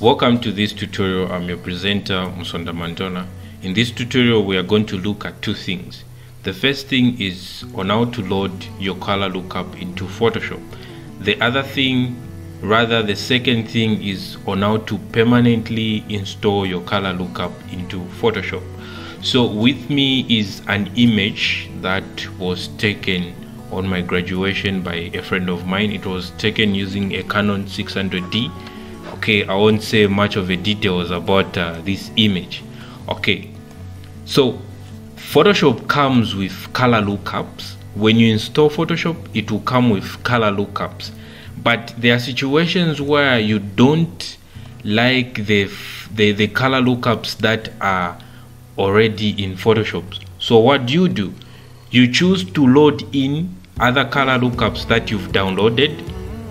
Welcome to this tutorial. I'm your presenter, Musonda Mandona. In this tutorial, we are going to look at two things. The first thing is on how to load your color lookup into Photoshop. The other thing, rather the second thing is on how to permanently install your color lookup into Photoshop. So with me is an image that was taken on my graduation by a friend of mine. It was taken using a Canon 600D okay i won't say much of the details about uh, this image. Okay so photoshop comes with color lookups. When you install photoshop it will come with color lookups. But there are situations where you don't like the the, the color lookups that are already in photoshop. So what do you do? You choose to load in other color lookups that you've downloaded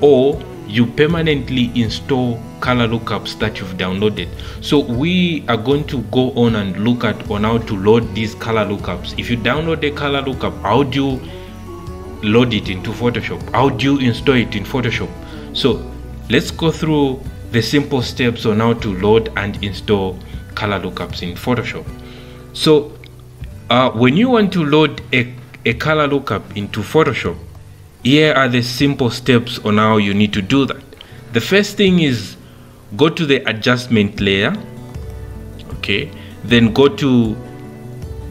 or you permanently install color lookups that you've downloaded. So we are going to go on and look at on how to load these color lookups. If you download a color lookup how do you load it into photoshop? How do you install it in photoshop? So let's go through the simple steps on how to load and install color lookups in photoshop. So uh, when you want to load a, a color lookup into photoshop here are the simple steps on how you need to do that. The first thing is go to the adjustment layer okay? Then go to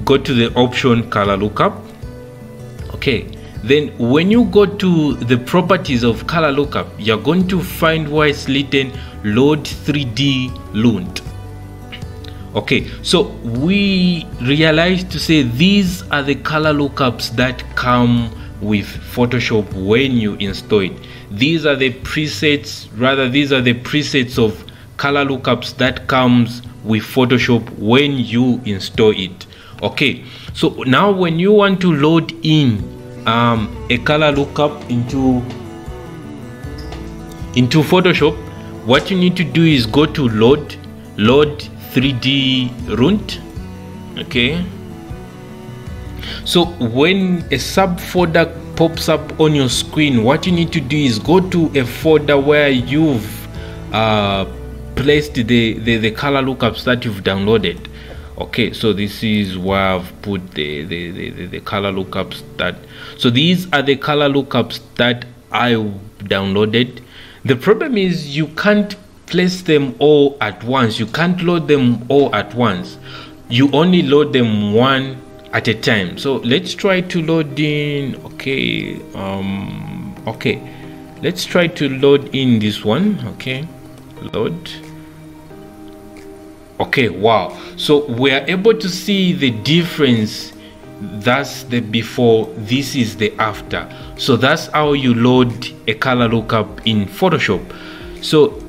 go to the option color lookup okay? Then when you go to the properties of color lookup you're going to find where it's written load 3d LUT. Okay so we realized to say these are the color lookups that come with photoshop when you install it these are the presets rather these are the presets of color lookups that comes with photoshop when you install it. Okay so now when you want to load in um, a color lookup into into photoshop what you need to do is go to load load 3d LUT. Okay so when a subfolder pops up on your screen what you need to do is go to a folder where you've uh, placed the, the, the color lookups that you've downloaded. Okay so this is where I've put the, the, the, the color lookups that so these are the color lookups that I downloaded. The problem is you can't place them all at once. You can't load them all at once. You only load them one at a time. So let's try to load in. Okay um okay. Let's try to load in this one. Okay load. Okay wow. So we are able to see the difference. That's the before this is the after. So that's how you load a color lookup in photoshop. So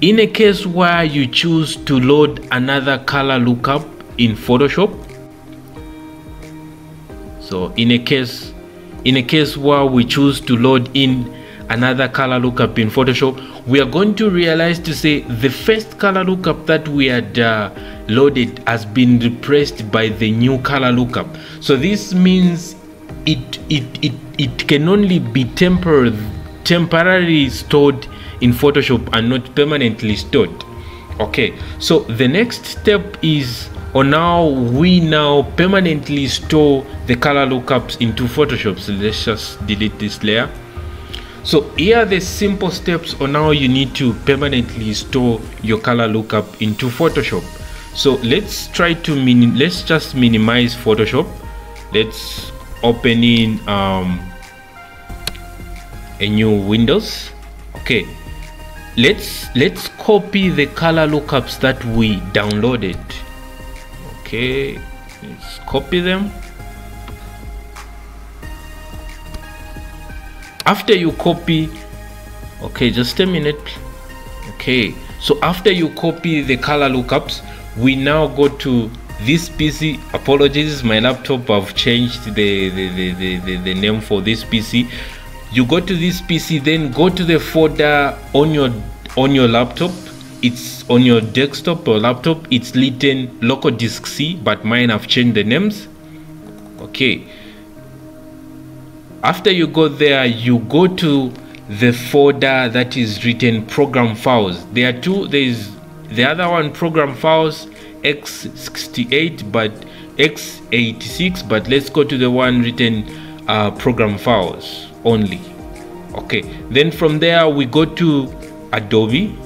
in a case where you choose to load another color lookup in photoshop so in a case in a case where we choose to load in another color lookup in photoshop we are going to realize to say the first color lookup that we had uh, loaded has been replaced by the new color lookup. So this means it it it, it can only be temporary temporarily stored in photoshop and not permanently stored. Okay so the next step is or now we now permanently store the color lookups into photoshop. So let's just delete this layer. So here are the simple steps on how you need to permanently store your color lookup into photoshop. So let's try to min let's just minimize photoshop. Let's open in um, a new windows. Okay. Let's let's copy the color lookups that we downloaded okay let's copy them after you copy okay just a minute. Okay so after you copy the color lookups we now go to this pc apologies my laptop i've changed the the, the, the, the, the name for this pc you go to this pc then go to the folder on your on your laptop it's on your desktop or laptop. It's written local disk c but mine have changed the names. Okay. After you go there you go to the folder that is written program files. There are two there is the other one program files x68 but x86 but let's go to the one written uh, program files only. Okay. Then from there we go to adobe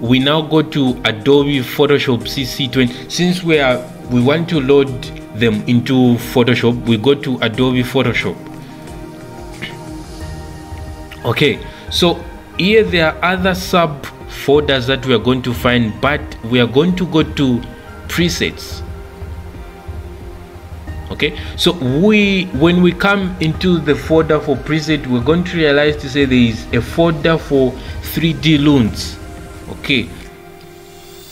we now go to adobe photoshop cc20 since we are we want to load them into photoshop we go to adobe photoshop. Okay so here there are other sub folders that we are going to find but we are going to go to presets. Okay so we when we come into the folder for preset we're going to realize to say there is a folder for 3d LUTs okay.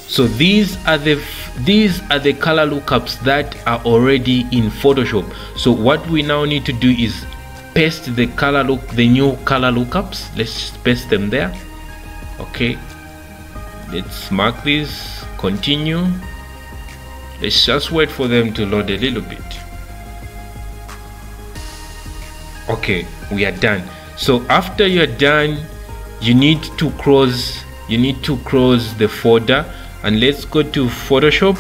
So these are the these are the color lookups that are already in photoshop. So what we now need to do is paste the color look the new color lookups. Let's paste them there. Okay. Let's mark this. Continue. Let's just wait for them to load a little bit. Okay we are done. So after you're done you need to close you need to close the folder and let's go to photoshop.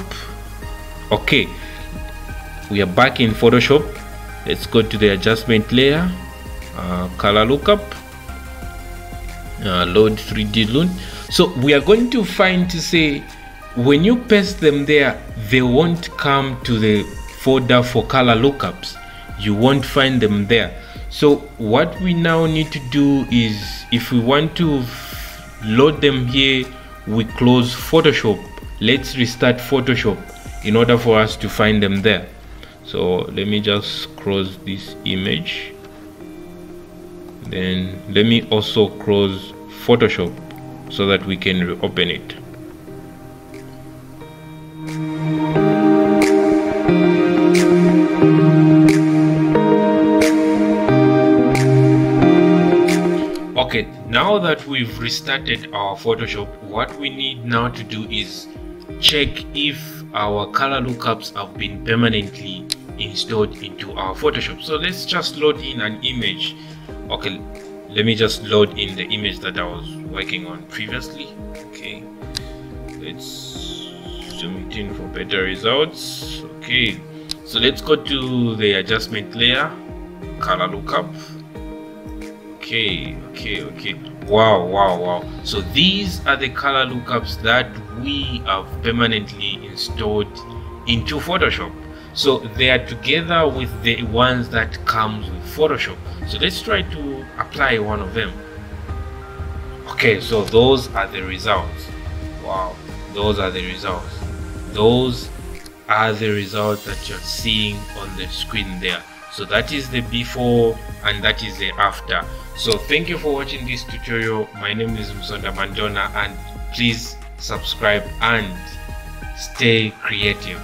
Okay we are back in photoshop. Let's go to the adjustment layer. Uh, color lookup. Uh, load 3d LUT. So we are going to find to say when you paste them there they won't come to the folder for color lookups. You won't find them there. So what we now need to do is if we want to load them here we close photoshop. Let's restart photoshop in order for us to find them there. So let me just close this image. Then let me also close photoshop so that we can reopen it okay now that we've restarted our photoshop what we need now to do is check if our color lookups have been permanently installed into our photoshop. So let's just load in an image. Okay let me just load in the image that i was working on previously. Okay let's zoom it in for better results. Okay so let's go to the adjustment layer color lookup okay okay okay. Wow wow wow. So these are the color lookups that we have permanently installed into photoshop. So they are together with the ones that comes with photoshop. So let's try to apply one of them. Okay so those are the results. Wow those are the results. Those are the results that you're seeing on the screen there so that is the before and that is the after. So thank you for watching this tutorial. My name is Musonda Mandona and please subscribe and stay creative